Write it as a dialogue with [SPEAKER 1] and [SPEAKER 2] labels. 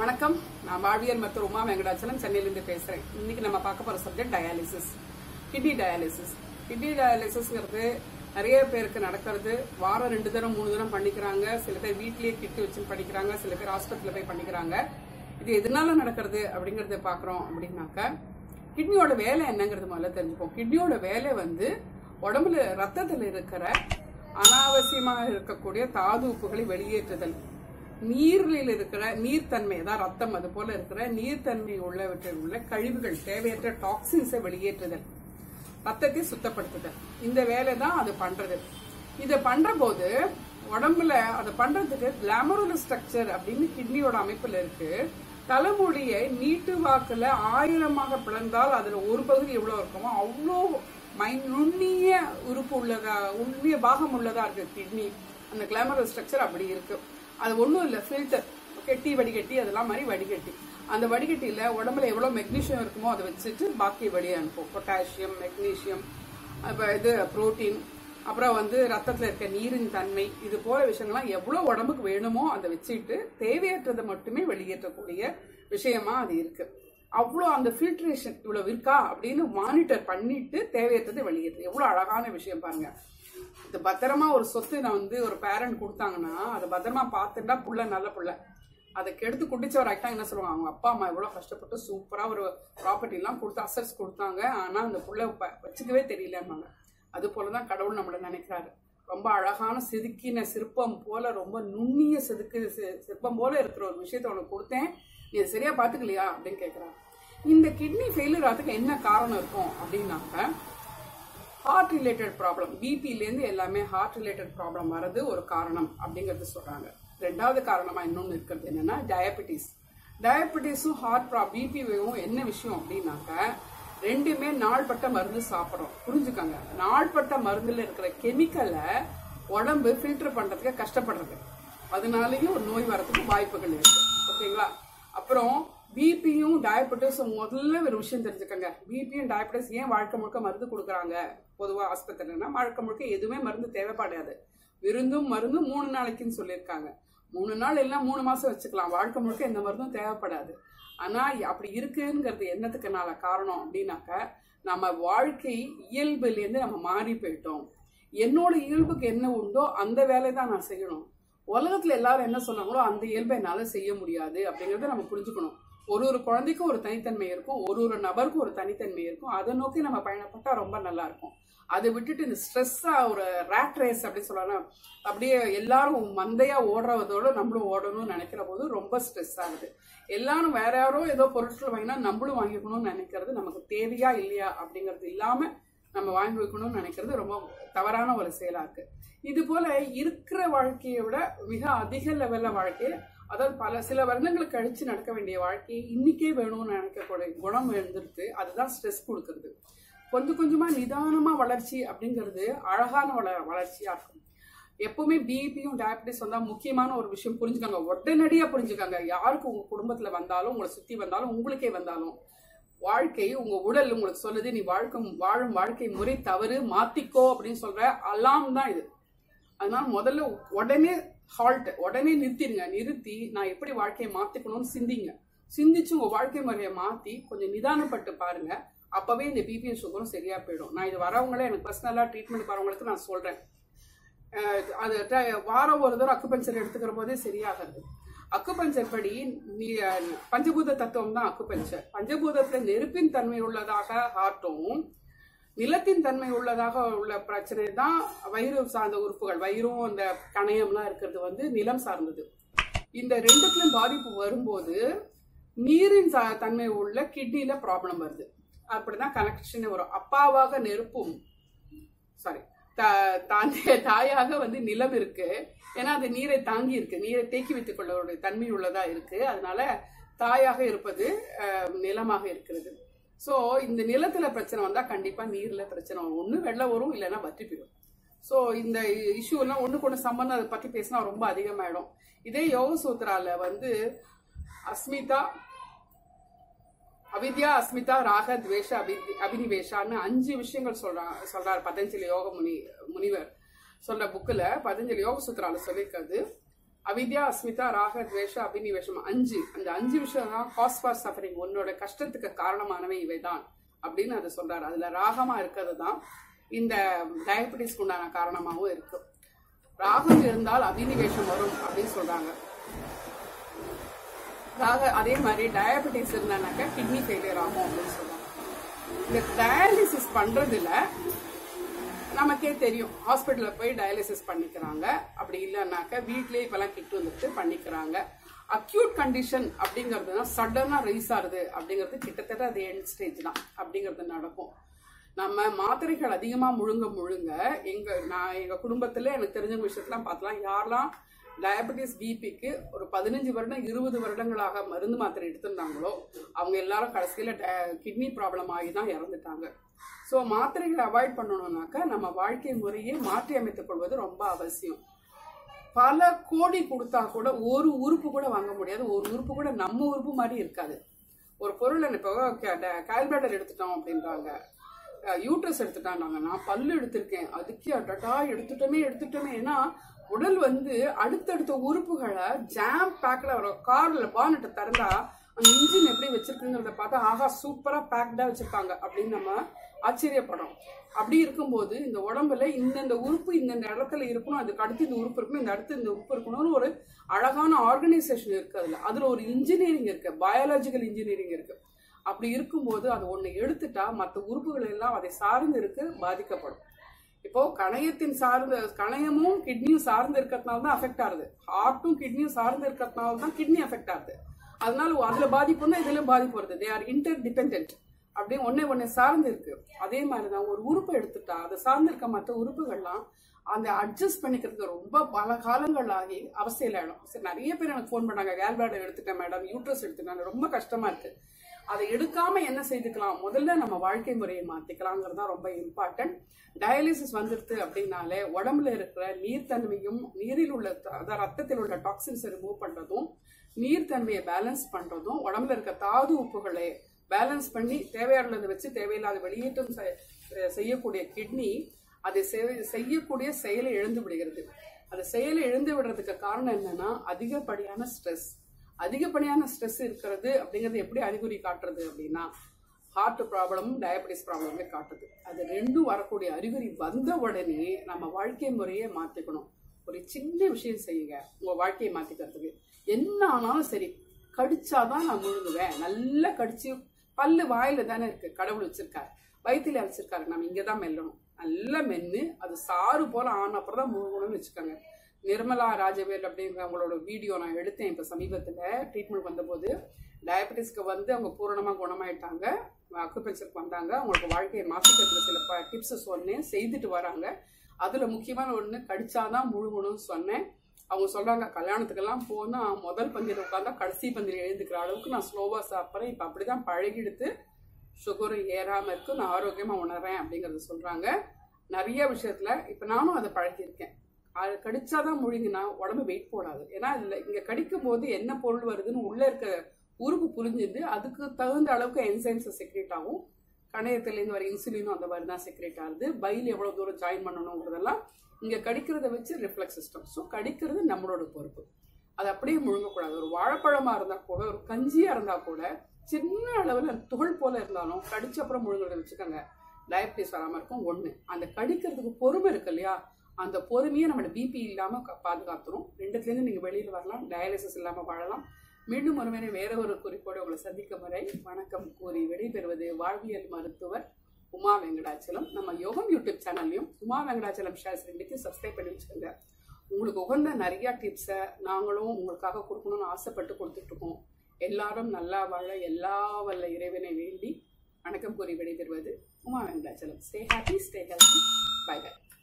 [SPEAKER 1] வணக்கம். நான் வாழ்வியல் மருத்துவர் உமா வெங்கடாச்சலம் சென்னையிலிருந்து பேசுறேன். இன்னைக்கு நம்ம பார்க்க போற subject dialysis kidney dialysis kidney டயாலிசிஸ்ங்கிறது நிறைய பேருக்கு நடக்கிறது. வாரம் ரெண்டு தினம் மூணு தினம் பண்ணிக்கிறாங்க. சில பேர் வீட்லயே கிட்டு வச்சு பண்ணிக்கிறாங்க சில பேர் ஹாஸ்பிட்டல்ல போய் பண்ணிக்கிறாங்க. இது எதனால நடக்கிறது அப்படிங்கறத பாக்குறோம் அப்படின்னாக்க கிட்னியோட வேலை என்னங்கிறது முதல்ல தெரிஞ்சுப்போம். கிட்னியோட வேலை வந்து உடம்புல ரத்தத்தில் இருக்கிற அனாவசியமாக இருக்கக்கூடிய தாது உப்புகளை வெளியேற்றுதல். நீரில் இருக்கிற நீர்த்தன்மை தான் ரத்தம் அது போல இருக்கிற நீர்த்தன்மை உள்ளவற்றில் உள்ள கழிவுகள் தேவையற்ற டாக்ஸின்ஸை வெளியேற்றுதல். ரத்தத்தை சுத்தப்படுத்துதல். இந்த வேலை தான் அது பண்றது. இதை பண்ற போது உடம்புல அதை பண்றதுக்கு கிளாமரல் ஸ்ட்ரக்சர் அப்படின்னு கிட்னியோட அமைப்புல இருக்கு. தலைமுடியை நீட்டு வாக்குல ஆயிரமாக பிளந்தால் அதுல ஒரு பகுதி எவ்வளவு இருக்குமோ அவ்வளோ மை நுண்ணிய உறுப்பு உள்ளதா உண்ணிய பாகம் உள்ளதா இருக்கு கிட்னி. அந்த கிளாமரல் ஸ்ட்ரக்சர் அப்படி இருக்கு. அது ஒன்றும் இல்லை ஃபில்டர் கெட்டி வடிகட்டி அதெல்லாம் மாதிரி வடிகட்டி. அந்த வடிகட்டியில் உடம்புல எவ்வளோ மெக்னீஷியம் இருக்குமோ அதை வச்சுட்டு பாக்கி வெளியே அனுப்பும். பொட்டாசியம் மெக்னீஷியம் அப்போ இது புரோட்டீன் அப்புறம் வந்து ரத்தத்தில் இருக்க நீரின் தன்மை இது போல விஷயங்கள்லாம் எவ்வளோ உடம்புக்கு வேணுமோ அதை வச்சுட்டு தேவையற்றதை மட்டுமே வெளியேற்றக்கூடிய விஷயமா அது இருக்கு. அவ்வளோ அந்த ஃபில்ட்ரேஷன் இவ்வளோ இருக்கா அப்படின்னு மானிட்டர் பண்ணிட்டு தேவையற்றதை வெளியேற்று. எவ்வளோ அழகான விஷயம் பாருங்க. இது பத்திரமா ஒரு சொத்து நான் வந்து ஒரு பேரண்ட் கொடுத்தாங்கன்னா அதை பத்திரமா பார்த்துட்டா புள்ள நல்ல புள்ள. அதை கெடுத்து குடிச்சவர் ஆக்டா என்ன சொல்லுவாங்க? அவங்க அப்பா அம்மா எவ்வளோ கஷ்டப்பட்டு சூப்பராக ஒரு ப்ராப்பர்ட்டி எல்லாம் கொடுத்து அசட்ஸ் கொடுத்தாங்க. ஆனால் அந்த புள்ள ப- வச்சுக்கவே தெரியலன்னாங்க அது போல தான் கடவுள் நம்மளை நினைக்கிறாரு. ரொம்ப அழகான செதுக்கின சிற்பம் போல ரொம்ப நுண்ணிய செதுக்கு சிற்பம் போல இருக்கிற ஒரு விஷயத்த உனக்கு கொடுத்தேன். நீ அதை சரியா பாத்துக்கலையா அப்படின்னு கேட்குறாங்க இந்த கிட்னி ஃபெயிலியர் ஆகிறதுக்கு என்ன காரணம் இருக்கும் அப்படின்னாக்க ஹார்ட் ரிலேட்டட் ப்ராப்ளம் பிபிலேருந்து எல்லாமே ஹார்ட் ரிலேட்டட் ப்ராப்ளம் வர்றது ஒரு காரணம் அப்படிங்கிறது சொல்கிறாங்க ரெண்டாவது காரணமாக இன்னொன்று இருக்கிறது என்னன்னா டயபெட்டிஸ் டயபெட்டிஸும் ஹார்ட் ப்ரா பிபிவும் என்ன விஷயம் அப்படின்னாக்க ரெண்டுமே நாள்பட்ட மருந்து சாப்பிட்றோம். புரிஞ்சுக்கோங்க. நாள்பட்ட மருந்தில் இருக்கிற கெமிக்கலை உடம்பு ஃபில்டர் பண்ணுறதுக்கு கஷ்டப்படுறது. அதனாலேயும் ஒரு நோய் வரதுக்கு வாய்ப்புகள் இருக்குது ஓகேங்களா? அப்புறம் பிபியும் டயபெட்டிஸும் முதல்ல ஒரு விஷயம் தெரிஞ்சுக்கோங்க. பிபியும் டயபெட்டிஸ் ஏன் வாழ்க்கை முழுக்க மருந்து கொடுக்குறாங்க? பொதுவாக ஆஸ்பத்திரினா வாழ்க்கை முழுக்க எதுவுமே மருந்து தேவைப்படாது. விருந்தும் மருந்தும் மூணு நாளைக்குன்னு சொல்லியிருக்காங்க. மூணு நாள் எல்லாம் மூணு மாதம் வச்சுக்கலாம். வாழ்க்கை முழுக்க எந்த மருந்தும் தேவைப்படாது. ஆனால் அப்படி இருக்குங்கிறது என்னத்துக்குனால காரணம் அப்படின்னாக்க நம்ம வாழ்க்கை இயல்புலேருந்து நம்ம மாறி போயிட்டோம். என்னோட இயல்புக்கு என்ன உண்டோ அந்த வேலையை தான் நான் செய்யணும். உலகத்தில் எல்லாரும் என்ன சொன்னாங்களோ அந்த இயல்பை என்னால் செய்ய முடியாது அப்படிங்கிறத நம்ம புரிஞ்சுக்கணும். ஒரு ஒரு குழந்தைக்கும் ஒரு தனித்தன்மை இருக்கும். ஒரு ஒரு நபருக்கும் ஒரு தனித்தன்மை இருக்கும். அதை நோக்கி நம்ம பயணப்பட்டா ரொம்ப நல்லா இருக்கும். அதை விட்டுட்டு இந்த ஸ்ட்ரெஸ்ஸா ஒரு ரேட் ரேஸ் அப்படி சொல்லலாம் அப்படியே எல்லாரும் மந்தையா ஓடுறதோட நம்மளும் ஓடணும்னு நினைக்கிற போது ரொம்ப ஸ்ட்ரெஸ் ஆகுது. எல்லாரும் வேற யாரோ ஏதோ பொருட்கள் வாங்கினா நம்மளும் வாங்கிக்கணும்னு நினைக்கிறது நமக்கு தேவையா இல்லையா அப்படிங்கிறது இல்லாம நம்ம வாங்கி வைக்கணும்னு நினைக்கிறது ரொம்ப தவறான ஒரு செயலா இருக்கு. இது போல இருக்கிற வாழ்க்கையை விட மிக அதிக லெவல்ல வாழ்க்கையை அதாவது பல சில வருடங்களுக்கு கழிச்சு நடக்க வேண்டிய வாழ்க்கையை இன்னைக்கே வேணும்னு நினைக்கக்கூடிய குணம் எழுந்திருக்கு அதுதான் ஸ்ட்ரெஸ் கொடுக்கறது. கொஞ்சம் கொஞ்சமா நிதானமா வளர்ச்சி அப்படிங்கிறது அழகான வள வளர்ச்சியா இருக்கும். எப்பவுமே பிபியும் டயபிட்டிஸ் வந்தா முக்கியமான ஒரு விஷயம் புரிஞ்சுக்கோங்க. உடனடியா புரிஞ்சுக்கோங்க. யாருக்கு உங்க குடும்பத்துல வந்தாலும் உங்களை சுத்தி வந்தாலும் உங்களுக்கே வந்தாலும் வாழ்க்கை உங்க உடல் உங்களுக்கு சொல்லுது நீ வாழ்க்கை வாழும் வாழ்க்கை முறை தவறு மாத்திக்கோ அப்படின்னு சொல்ற அலாம் தான் இது. அதனால முதல்ல உடனே ஹால்ட் உடனே நிறுத்திடுங்க. நிறுத்தி நான் எப்படி வாழ்க்கையை மாத்திக்கணும்னு சிந்திங்க. சிந்திச்சு உங்க வாழ்க்கை முறையை மாத்தி கொஞ்சம் நிதானப்பட்டு பாருங்க. அப்பவே இந்த பிபிஎம் சுகரும் சரியா போயிடும். நான் இது வரவங்களே எனக்கு பர்சனலா ட்ரீட்மெண்ட் வரவங்களுக்கு நான் சொல்றேன். அது வாரம் ஒரு தடவை அக்குபஞ்சர் எடுத்துக்கிற போதே சரியாகிறது. அக்குபஞ்சர் படி நீ பஞ்சபூத தத்துவம் தான் அக்குபஞ்சர் பஞ்சபூதத்துல நெருப்பின் தன்மை உள்ளதாக ஹார்ட்டும் நிலத்தின் தன்மை உள்ளதாக உள்ள பிரச்சனை தான் வயிறு சார்ந்த உறுப்புகள். வயிறும் அந்த கணையம்லாம் இருக்கிறது வந்து நிலம் சார்ந்தது. இந்த ரெண்டுக்கும் பாதிப்பு வரும்போது நீரின் சா- தன்மை உள்ள கிட்னில ப்ராப்ளம் வருது. அப்படிதான் கனெக்ஷன் வரும். அப்பாவாக நெருப்பும் சாரி தாந்தைய தாயாக வந்து நிலம் இருக்கு. ஏன்னா அது நீரை தாங்கி இருக்கு. நீரை தேக்கி வைத்துக் கொள்ள தன்மை உள்ளதா இருக்கு. அதனால தாயாக இருப்பது நிலமாக இருக்கிறது. ஸோ இந்த நிலத்துல பிரச்சனை வந்தா கண்டிப்பா நீர்ல பிரச்சனை வரும். ஒன்று வெள்ளம் வரும் இல்லைன்னா வற்றி போயிடும் ஸோ இந்த இஷ்யூ எல்லாம் ஒண்ணுக்கு ஒன்று சம்பந்தம் அதை பத்தி பேசினா ரொம்ப அதிகமாயிடும். இதே யோக சூத்ரால வந்து அஸ்மிதா அவித்யா அஸ்மிதா ராக துவேஷ அபி அபினிவேஷான்னு அஞ்சு விஷயங்கள் சொல்றாங்க சொல்றாரு பதஞ்சலி யோக முனி முனிவர் சொல்ற புக்கில் பதஞ்சலி யோக சூத்திரால சொல்லியிருக்காது அவித்யா அஸ்மிதா ராக துவேஷ அபினிவேஷம் அஞ்சு. அந்த அஞ்சு விஷயம் தான் காஸ் ஃபார் சஃபரிங் உன்னோட கஷ்டத்துக்கு காரணமானவை இவைதான் அப்படின்னு அதை சொல்றாரு. அதுல ராகமா இருக்கிறது தான் இந்த டயபிட்டிஸ்க்கு உண்டான காரணமாகவும் இருக்கு. ராகம் இருந்தால் அபினிவேஷம் வரும் அப்படின்னு சொல்றாங்க. ராக அதே மாதிரி டயபிட்டிஸ் இருந்தானாக்கா கிட்னி ஃபெயிலியர் ஆகும் அப்படின்னு சொல்றாங்க. இந்த டயாலிசிஸ் பண்றதுல நமக்கே தெரியும். ஹாஸ்பிட்டலில் போய் டயாலிசிஸ் பண்ணிக்கிறாங்க. அப்படி இல்லைனாக்க வீட்லேயே இப்போல்லாம் கிட்டு வந்துட்டு பண்ணிக்கிறாங்க. அக்யூட் கண்டிஷன் அப்படிங்கிறதுனா சடனாக ரைஸ் ஆகுது அப்படிங்கிறது கிட்டத்தட்ட அது எண்ட் ஸ்டேஜ் தான். அப்படிங்கிறது நடக்கும். நம்ம மாத்திரைகள் அதிகமாக முழுங்க முழுங்க எங்கள் நான் எங்கள் குடும்பத்தில் எனக்கு தெரிஞ்ச விஷயத்தெலாம் பார்த்தலாம். யாரெல்லாம் டயபெட்டிஸ் பிபிக்கு ஒரு பதினஞ்சு வருடம் இருபது வருடங்களாக மருந்து மாத்திரை எடுத்திருந்தாங்களோ அவங்க எல்லாரும் கடைசியில் கிட்னி ப்ராப்ளம் ஆகி தான் இறந்துட்டாங்க. ஸோ மாத்திரைகளை அவாய்ட் பண்ணணும்னாக்கா நம்ம வாழ்க்கை முறையை மாற்றி அமைத்துக் கொள்வது ரொம்ப அவசியம். பல கோடி கொடுத்தா கூட ஒரு உறுப்பு கூட வாங்க முடியாது. ஒரு உறுப்பு கூட நம்ம உறுப்பு மாதிரி இருக்காது. ஒரு பொருளை இப்போ கால்குலேட்டர் எடுத்துட்டோம் அப்படின்றாங்க. யூட்ரஸ் எடுத்துட்டாங்க நான் பல்லு எடுத்திருக்கேன். அதுக்கே அடட்டா எடுத்துட்டோமே எடுத்துட்டோமே. ஏன்னா உடல் வந்து அடுத்தடுத்த உறுப்புகளை ஜாம் பேக்கில் வர கார்ல பானட்டை திறந்தா அந்த இன்ஜின் எப்படி வச்சிருக்குங்கிறத பார்த்தா ஆகா சூப்பராக பேக்டாக வச்சுருக்காங்க அப்படின்னு நம்ம ஆச்சரியப்படும். அப்படி இருக்கும்போது இந்த உடம்புல இந்தந்த உறுப்பு இந்தந்த இடத்துல இருக்கணும் அதுக்கு அடுத்து இந்த உறுப்பு இருக்கணும் இந்த அடுத்து இந்த உறுப்பு இருக்கணும்னு ஒரு அழகான ஆர்கனைசேஷன் இருக்கு அதுல. அதுல ஒரு இன்ஜினியரிங் இருக்கு பயாலஜிக்கல் இன்ஜினியரிங் இருக்கு. அப்படி இருக்கும்போது அது ஒன்று எடுத்துட்டா மற்ற உறுப்புகள் எல்லாம் அதை சார்ந்து இருக்கு பாதிக்கப்படும். இப்போ கணையத்தின் சார்ந்த கணையமும் கிட்னியும் சார்ந்து இருக்கிறதுனால தான் அஃபெக்ட் ஆகுது. ஹார்ட்டும் கிட்னியும் சார்ந்து இருக்கிறதுனால தான் கிட்னி அஃபெக்ட் ஆகுது. அதனால அதுல பாதிப்பு தான் இதுல பாதிப்பு வருது. தே ஆர் இன்டர் டிபெண்ட் அப்படியே ஒன்னே ஒன்னே சார்ந்து இருக்கு. அதே மாதிரிதான் ஒரு உறுப்பை எடுத்துட்டா அதை சார்ந்து இருக்க மற்ற உறுப்புகள்லாம் அந்த அட்ஜஸ்ட் பண்ணிக்கிறதுக்கு ரொம்ப பல காலங்கள் ஆகி அவசியம் ஆயிடும். சரி நிறைய பேர் எனக்கு ஃபோன் பண்ணாங்க கேல்பேர்டை எடுத்துட்டேன் மேடம் யூட்ரஸ் எடுத்துட்டாங்க ரொம்ப கஷ்டமா இருக்கு. அதை எடுக்காம என்ன செய்துக்கலாம்? முதல்ல நம்ம வாழ்க்கை முறையை மாத்திக்கலாங்கிறது தான் ரொம்ப இம்பார்ட்டன்ட் டயாலிசிஸ் வந்துருது அப்படின்னாலே உடம்புல இருக்கிற நீர்த்தன்மையும் நீரில் உள்ள அதாவது ரத்தத்தில் உள்ள டாக்ஸின்ஸை ரிமூவ் பண்றதும் நீர்த்தன்மையை பேலன்ஸ் பண்றதும் உடம்புல இருக்க தாது உப்புகளை பேலன்ஸ் பண்ணி தேவையானதை வச்சு தேவையில்லாத வெளியேற்றம் செய்யக்கூடிய கிட்னி அதை செய்யக்கூடிய செயலை இழந்து விடுகிறது. அந்த செயலை இழந்து விடுறதுக்கு காரணம் என்னன்னா அதிகப்படியான ஸ்ட்ரெஸ் அதிகப்படியான ஸ்ட்ரெஸ் இருக்கிறது அப்படிங்கிறது எப்படி அறிகுறி காட்டுறது அப்படின்னா ஹார்ட் ப்ராப்ளமும் டயபெட்டிஸ் ப்ராப்ளமே காட்டுது. அது ரெண்டும் வரக்கூடிய அறிகுறி வந்த உடனே நம்ம வாழ்க்கை முறையை மாத்திக்கணும். ஒரு சின்ன விஷயம் செய்யுங்க உங்க வாழ்க்கையை மாத்திக்கிறதுக்கு. என்ன ஆனாலும் சரி கடிச்சாதான் நான் முழுங்குவேன் நல்லா கடிச்சு பல்லு வாயில தானே இருக்கு. கடவுள் வச்சிருக்காரு. வயிற்றுல அழைச்சிருக்காரு நம்ம இங்கதான் மெல்லணும். நல்லா மென்று அது சாறு போல ஆன அப்புறம் தான் முழுகணும்னு வச்சுக்கோங்க. நிர்மலா ராஜவேல் அப்படிங்கிறவங்களோட வீடியோ நான் எடுத்தேன் இப்போ சமீபத்தில். ட்ரீட்மெண்ட் வந்தபோது டயபெட்டிஸ்க்கு வந்து அவங்க பூரணமாக குணமாயிட்டாங்க. அக்குபெக்சருக்கு வந்தாங்க. அவங்களுக்கு வாழ்க்கையை மாற்றிக்கிறதுக்கு சில டிப்ஸ் சொன்னேன். செய்துட்டு வராங்க. அதில் முக்கியமான ஒன்று கடிச்சாதான் முழுகணும்னு சொன்னேன். அவங்க சொல்றாங்க கல்யாணத்துக்கெல்லாம் போனா முதல் பந்தியில் உட்காந்தா கடைசி பந்தியில் எழுந்துக்கிற அளவுக்கு நான் ஸ்லோவாக சாப்பிட்றேன். இப்போ அப்படிதான் பழகிடுத்து சுகரும் ஏறாம இருக்கு நான் ஆரோக்கியமா உணர்றேன் அப்படிங்கறத சொல்றாங்க. நிறைய விஷயத்துல இப்ப நானும் அதை பழகியிருக்கேன். அது கடிச்சாதான் முழுங்கினா உடம்பு வெயிட் போடாது. ஏன்னா இதுல இங்க கடிக்கும் போது என்ன பொருள் வருதுன்னு உள்ள இருக்க உறுப்பு புரிஞ்சுது. அதுக்கு தகுந்த அளவுக்கு என்சைம்ஸ் செக்ரேட் ஆகும். கணையத்திலேருந்து வர இன்சுலினும் அந்த மாதிரி தான் செக்ரேட் ஆகுது. பயில் எவ்வளவு தூரம் ஜாயின் பண்ணணுங்கிறதெல்லாம் இங்கே கடிக்கிறத வச்சு ரிஃப்ளெக்ஸ் சிஸ்டம் ஸோ கடிக்கிறது நம்மளோட பொறுப்பு. அது அப்படியே முழுங்கக்கூடாது. ஒரு வாழைப்பழமா இருந்தால் கூட ஒரு கஞ்சியா இருந்தா கூட சின்ன அளவில் துகள் போல இருந்தாலும் கடிச்ச அப்புறம் முழுங்குறத வச்சுக்கோங்க. டயபிட்டிஸ் வராமல் இருக்கும். ஒன்று அந்த கடிக்கிறதுக்கு பொறுமை இருக்கு இல்லையா? அந்த பொறுமையை நம்மளோட பிபி இல்லாமல் பாதுகாத்துரும். ரெண்டுத்துலேருந்து நீங்கள் வெளியில் வரலாம். டயாலிசிஸ் இல்லாமல் வாழலாம். மீண்டும் ஒருமுறை வேற ஒரு குறிப்போடு உங்களை சந்திக்கும் வரை வணக்கம் கூறி விடைபெறுவது வாழ்வியல் மருத்துவர் உமா வெங்கடாச்சலம். நம்ம யோகம் யூடியூப் சேனல்லையும் உமா வெங்கடாச்சலம் ஷேர்ஸ் ரெண்டுத்தையும் சப்ஸ்கிரைப் பண்ணி வச்சுக்கோங்க. உங்களுக்கு உகந்த நிறைய டிப்ஸை நாங்களும் உங்களுக்காக கொடுக்கணும்னு ஆசைப்பட்டு கொடுத்துட்டு இருக்கோம். எல்லாரும் நல்லா வாழ எல்லா வல்ல இறைவனை வேண்டி வணக்கம் கூறி விடைபெறுவது Uma Venkatachalam. Stay happy stay healthy bye bye